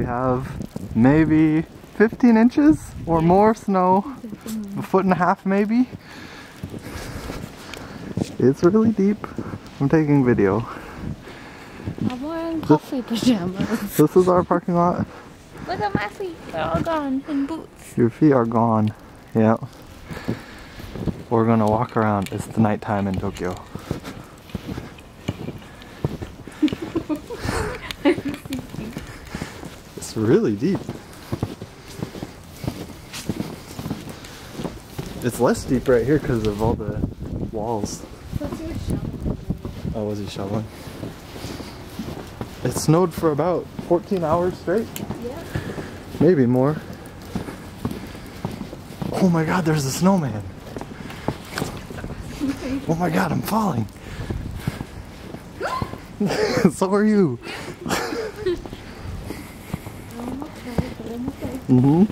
we have maybe 15 inches or more snow. A foot and a half maybe. It's really deep. I'm taking video. I'm wearing coffee pajamas. This is our parking lot. Look at my feet. They're all gone in boots. Your feet are gone. Yeah. We're gonna walk around. It's the nighttime in Tokyo. it's really deep. It's less deep right here because of all the walls. Oh, was he shoveling? It snowed for about 14 hours straight. Yeah. Maybe more. Oh my god, there's a snowman. Oh my god, I'm falling. so are you. Mm-hmm.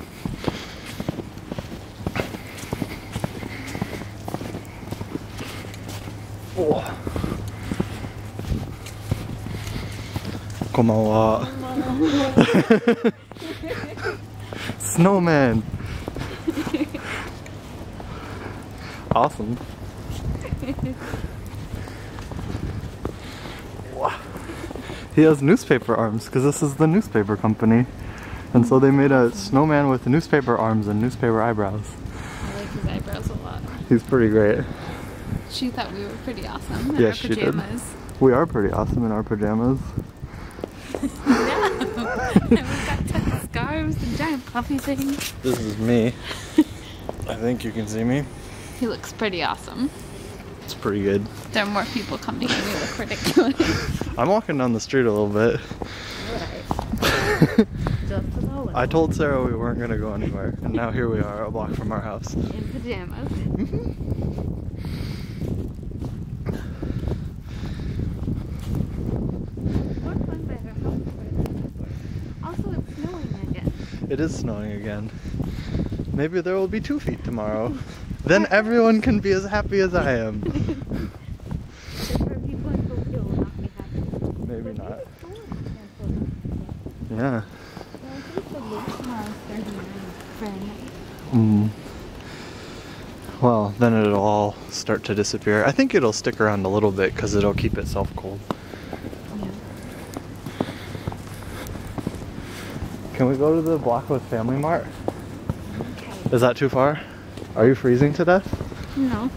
Oh. こんばんは。Snowman. awesome. Wow. he has newspaper arms because this is the newspaper company. And so they made a snowman with newspaper arms and newspaper eyebrows. I like his eyebrows a lot. He's pretty great. She thought we were pretty awesome in Yes, our she did. We are pretty awesome in our pajamas. and we've got tucked scarves and giant puffy things. This is me. I think you can see me. He looks pretty awesome. It's pretty good. There are more people coming and we look ridiculous. I'm walking down the street a little bit. Just. I told Sarah we weren't gonna go anywhere, and now here we are, a block from our house. in pajamas. What was better? Also, it's snowing again. It is snowing again. Maybe there will be two feet tomorrow. Then everyone can be as happy as I am. Different people in 39 Fahrenheit. Mm. Well, then it'll all start to disappear. I think it'll stick around a little bit because it'll keep itself cold. Yeah. Can we go to the block with Family Mart? Okay. Is that too far? Are you freezing to death? No.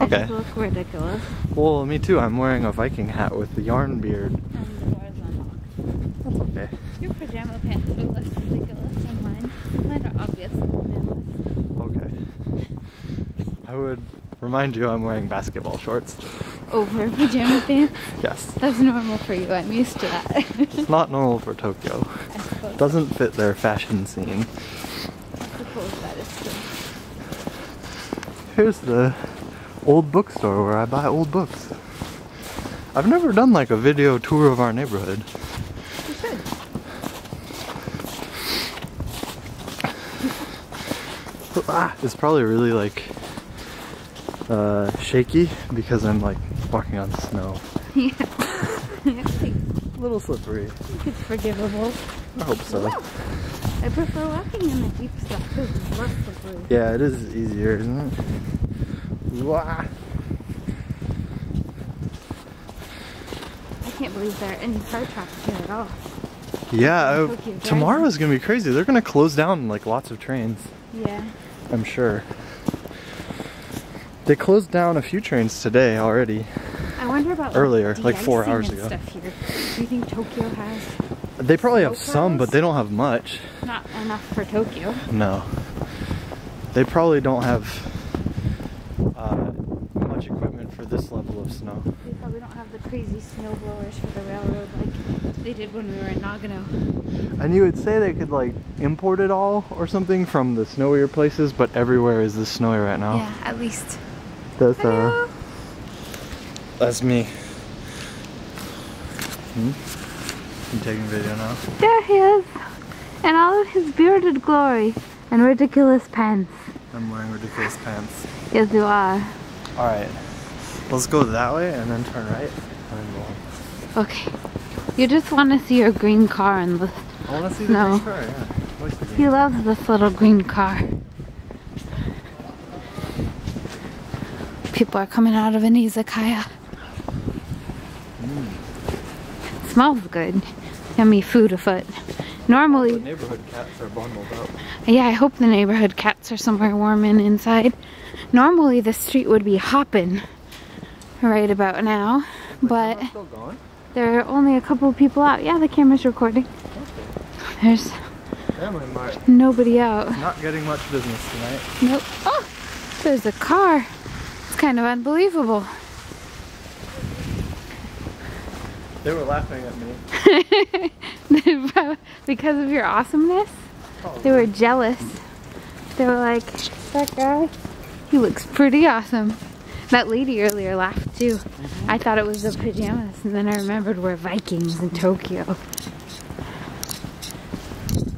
I Okay. just look ridiculous. Well, me too. I'm wearing a Viking hat with the yarn beard. And the door's unlocked. That's okay. Your pajama pants are less ridiculous than mine. Mine are obvious. Okay. I would remind you I'm wearing basketball shorts. Over pajama pants? Yes. That's normal for you. I'm used to that. It's not normal for Tokyo. I suppose, Doesn't fit their fashion scene. I suppose that is true. Here's the old bookstore where I buy old books. I've never done like a video tour of our neighborhood. You should. Ah, it's probably really like uh, shaky because I'm like walking on snow. Yeah. A little slippery. it's forgivable. I hope so. I prefer walking in the deep stuff because it's less slippery. Yeah, it is easier, isn't it? Wah. I can't believe there are any car traffic here at all. Yeah, uh, tomorrow's gonna be crazy. They're gonna close down like lots of trains. Yeah. I'm sure. They closed down a few trains today already. I wonder about Earlier, the like four hours ago. Stuff here. Do you think Tokyo has They probably have some, but they don't have much. not enough for Tokyo? No. They probably don't have uh, much equipment for this level of snow. They probably don't have the crazy snow blowers for the railroad like they did when we were in Nagano. And you would say they could like import it all or something from the snowier places, but everywhere is this snowy right now. Yeah, at least. That's uh, that's me. Hmm? You taking video now? There he is, in all of his bearded glory and ridiculous pants. I'm wearing ridiculous pants. Yes, you are. All right, let's go that way and then turn right and. Okay. You just want to see your green car and the I want to see the No. green car. Yeah. I like the green He loves this little green car. People are coming out of an izakaya. Hmm. Smells good. Yummy food afoot. The Normally, neighborhood cats are bundled up. yeah, I hope the neighborhood cats are somewhere warm and inside. Normally, the street would be hopping right about now, but there are only a couple of people out. Yeah, the camera's recording. There's Family Mart. nobody out. Not getting much business tonight. Nope. Oh, there's a car. It's kind of unbelievable. They were laughing at me. because of your awesomeness, oh. they were jealous. They were like, that guy, he looks pretty awesome. That lady earlier laughed too. I thought it was the pajamas, and then I remembered we're Vikings in Tokyo.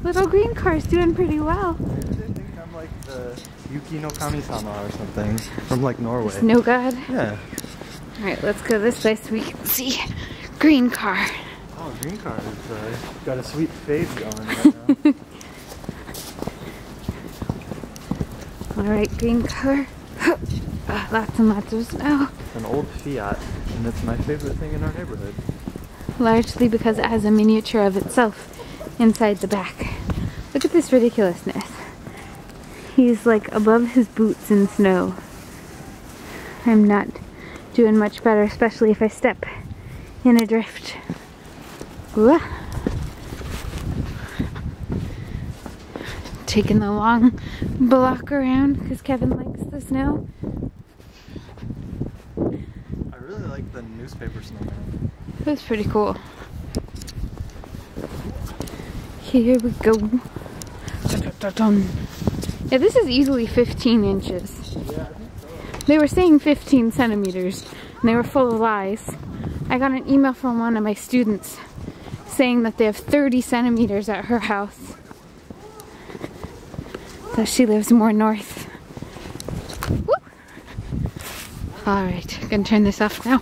Little green car's doing pretty well. They think I'm like the Yuki no Kami-sama or something from like Norway. Snow god. Yeah. Alright, let's go this way so we can see green car. Oh, green car is uh, got a sweet fade going right now. Alright, green car. Ah, lots and lots of snow. It's An old Fiat, and it's my favorite thing in our neighborhood. largely because it has a miniature of itself inside the back. Look at this ridiculousness. He's like above his boots in snow. I'm not doing much better, especially if I step in a drift. Ooh. Taking the long block around because Kevin likes the snow. I really newspaper snowman. That's pretty cool. Here we go. Dun-dun-dun-dun. Yeah, this is easily 15 inches. They were saying 15 centimeters, and they were full of lies. I got an email from one of my students saying that they have 30 centimeters at her house. So she lives more north. Alright, gonna turn this off now.